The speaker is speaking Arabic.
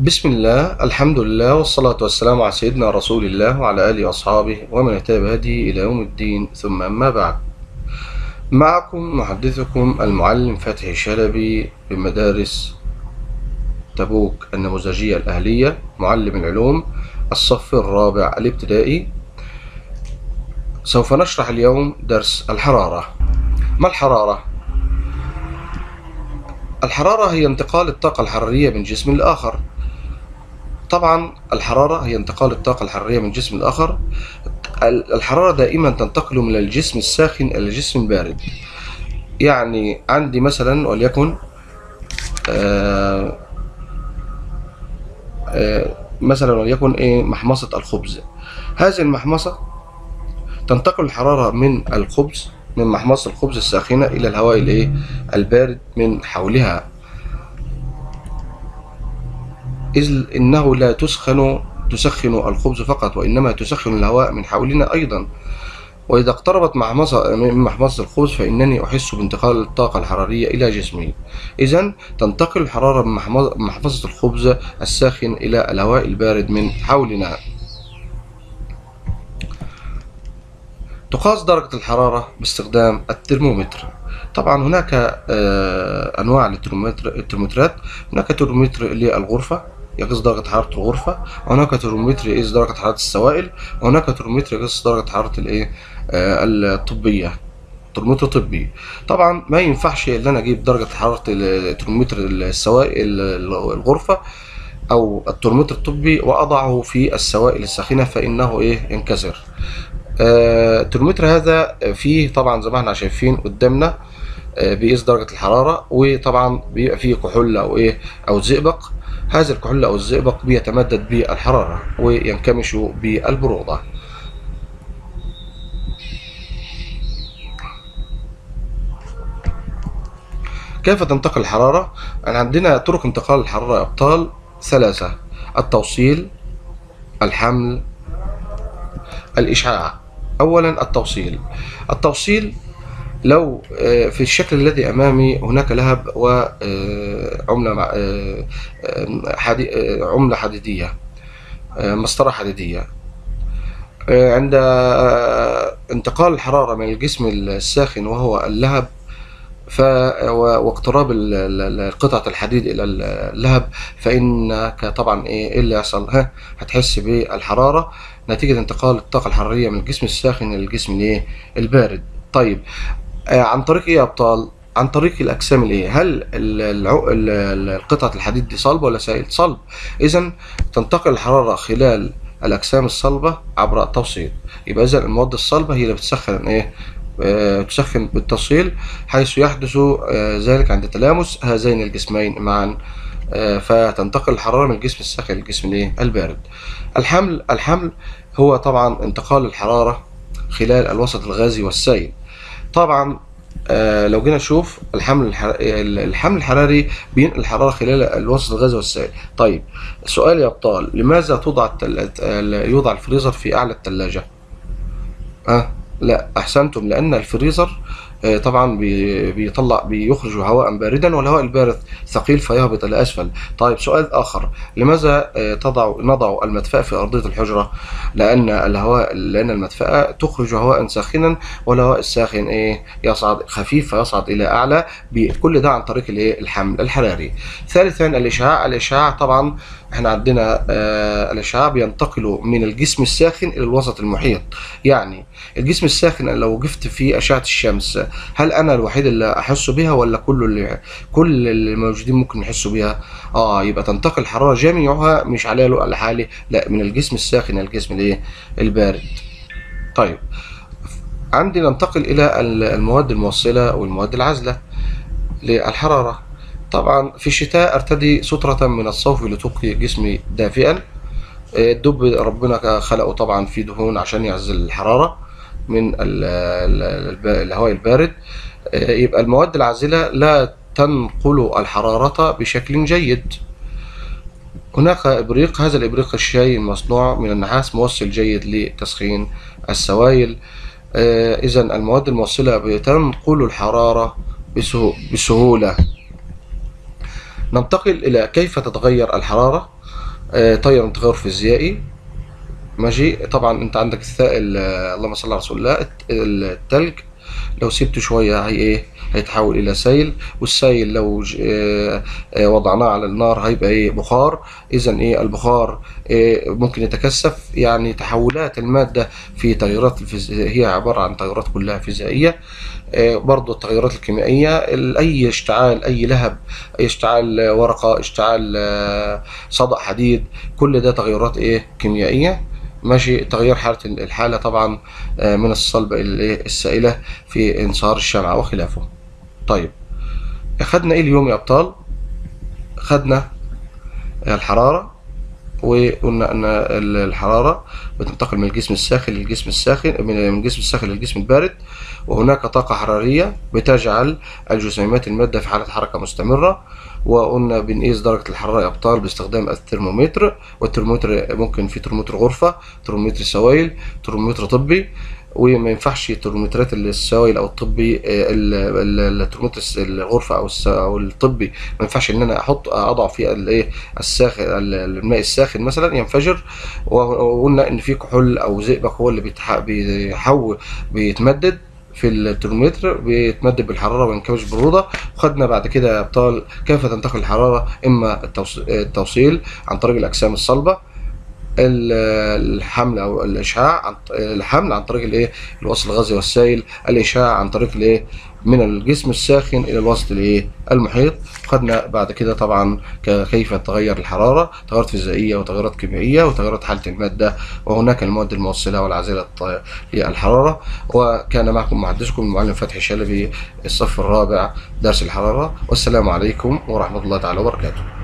بسم الله الحمد لله والصلاة والسلام على سيدنا رسول الله وعلى آله وأصحابه ومن اهتدى بهديه إلى يوم الدين ثم أما بعد. معكم محدثكم المعلم فتحي شلبي بمدارس تبوك النموذجية الأهلية معلم العلوم الصف الرابع الابتدائي. سوف نشرح اليوم درس الحرارة. ما الحرارة؟ الحرارة هي انتقال الطاقة الحرارية من جسم لآخر. طبعا الحرارة هي انتقال الطاقة الحرارية من جسم لآخر. الحرارة دائما تنتقل من الجسم الساخن إلى الجسم البارد. يعني عندي مثلا وليكن آه آه مثلا وليكن إيه محمصة الخبز. هذه المحمصة تنتقل الحرارة من الخبز من محمصة الخبز الساخنة إلى الهواء الإيه البارد من حولها. إذ إنه لا تسخن تسخن الخبز فقط وإنما تسخن الهواء من حولنا أيضا. وإذا اقتربت محمصة من محمصة الخبز فإنني أحس بانتقال الطاقة الحرارية إلى جسمي. إذا تنتقل الحرارة من محفظة الخبز الساخن إلى الهواء البارد من حولنا. تقاس درجة الحرارة باستخدام الترمومتر. طبعا هناك أنواع للترمومترات هناك ترمومتر للغرفة. يقيس درجة حرارة الغرفة وهناك ترمومتر يقيس درجة حرارة السوائل وهناك ترمومتر يقيس درجة حرارة الإيه؟ الطبية ترمومتر طبي. طبعا ما ينفعش ان أنا أجيب درجة حرارة ترمومتر السوائل الغرفة أو الترمومتر الطبي وأضعه في السوائل الساخنة فإنه إيه؟ ينكسر. الترمومتر هذا فيه طبعا زي ما إحنا شايفين قدامنا بيقيس درجة الحرارة وطبعا بيبقى فيه كحول أو إيه أو زئبق. هذا الكحول أو الزئبق بيتمدد بالحرارة وينكمش بالبرودة. كيف تنتقل الحرارة؟ يعني عندنا طرق انتقال الحرارة أبطال ثلاثة التوصيل الحمل الإشعاع. أولا التوصيل. التوصيل لو في الشكل الذي أمامي هناك لهب وعملة عملة حديدية مسطرة حديدية. عند انتقال الحرارة من الجسم الساخن وهو اللهب ف واقتراب قطعة الحديد إلى اللهب فإنك طبعا إيه اللي يحصل؟ ها هتحس بالحرارة. نتيجة انتقال الطاقة الحرارية من الجسم الساخن إلى الجسم الإيه؟ البارد. طيب عن طريق إيه يا أبطال؟ عن طريق الأجسام الايه هل قطعه الحديد دي صلبة ولا سائل؟ صلب. اذا تنتقل الحرارة خلال الأجسام الصلبة عبر التوصيل. يبقى اذا المواد الصلبة هي اللي بتسخن إيه؟ أه تسخن بالتوصيل حيث يحدث أه ذلك عند تلامس هذين الجسمين معا. فتنتقل الحرارة من الجسم الساخن للجسم الإيه؟ البارد. الحمل الحمل هو طبعا انتقال الحرارة خلال الوسط الغازي والسائل. طبعا آه لو جينا نشوف الحمل الحر... الحمل الحراري بينقل الحرارة خلال الوسط الغازي والسائل طيب سؤال يا أبطال لماذا توضع. يوضع الفريزر في أعلى الثلاجه آه لا أحسنتم لأن الفريزر طبعا بي... بيطلع بيخرج هواء باردا والهواء البارد ثقيل فيهبط إلى أسفل. طيب سؤال آخر. لماذا آه تضع نضع المدفأة في أرضية الحجرة؟ لأن الهواء لأن المدفأة تخرج هواء ساخنا والهواء الساخن إيه؟ يصعد خفيف فيصعد إلى أعلى بكل ده عن طريق الإيه؟ الحمل الحراري. ثالثا الإشعاع الإشعاع طبعا إحنا عندنا آه الإشعاع بينتقل من الجسم الساخن إلى الوسط المحيط. يعني الجسم الساخن لو وقفت في أشعة الشمس هل أنا الوحيد اللي أحس بها ولا كل اللي كل الموجودين ممكن يحسوا بها آه يبقى تنتقل الحراره جميعها مش على لحالي لا من الجسم الساخن إلى الجسم الإيه؟ البارد. طيب عندي ننتقل إلى المواد الموصلة والمواد العازلة للحرارة. طبعا في الشتاء أرتدي سترة من الصوف لتبقي جسمي دافئا. الدب ربنا خلقه طبعا في دهون عشان يعزل الحرارة. من الهواء البارد. يبقى المواد العازلة لا تنقل الحرارة بشكل جيد. هناك إبريق هذا الإبريق الشاي المصنوع من النحاس موصل جيد لتسخين السوائل. إذا المواد الموصلة بتنقل الحرارة بسهولة. ننتقل إلى كيف تتغير الحرارة؟ آه، تغير تغير فيزيائي ماشي. طبعا أنت عندك السائل آه، اللهم صل على رسول الله. الت- التلج لو سيبته شوية هي إيه هيتحول إلى سائل والسائل لو آه، آه، وضعناه على النار هيبقى إيه بخار. اذا إيه البخار إيه ممكن يتكثف. يعني تحولات المادة في تغيرات هي عبارة عن تغيرات كلها فيزيائية. آه، برضو التغيرات الكيميائية ال- أي اشتعال أي لهب أي اشتعال ورقة اشتعال صدأ حديد كل ده تغيرات إيه كيميائية. ماشي تغيير حالة الحالة طبعا آه، من الإيه؟ السائلة في انصهار الشمعة وخلافه طيب خدنا إيه اليوم يا أبطال خدنا الحرارة وقلنا أن الحرارة بتنتقل من الجسم الساخن للجسم الساخن من الجسم الساخن للجسم البارد وهناك طاقة حرارية بتجعل الجسيمات المادة في حالة حركة مستمرة وقلنا بنقيس درجة الحرارة أبطال باستخدام الترمومتر والترمومتر ممكن في ترمومتر غرفة ترمومتر سوائل ترمومتر طبي. وما ينفعش ترمومترات السوائل أو الطبي آه، ال- ال- الترمومتر الغرفة أو أو الطبي ما ينفعش إن أنا أحط أضع فيه الايه الساخن الماء الساخن مثلا ينفجر وقلنا إن في كحول أو زئبق هو اللي بيتح- بيحول بيتمدد في الترمومتر بيتمدد بالحرارة وينكمش بالبروده وخدنا بعد كده يا أبطال كيف تنتقل الحرارة إما التوص- التوصيل عن طريق الأجسام الصلبة ال- الحمل أو الاشعاع عن الحمل عن طريق الإيه؟ الوسط الغازي والسائل الاشعاع عن طريق الإيه؟ من الجسم الساخن إلى الوسط الإيه؟ المحيط. خدنا بعد كده طبعا كيف تغير الحرارة تغيرات فيزيائية وتغيرات كيميائية وتغيرات حالة المادة وهناك المواد الموصلة والعازلة للحرارة. وكان معكم محدثكم المعلم فتحي شلبي الصف الرابع درس الحرارة. والسلام عليكم ورحمة الله تعالى وبركاته.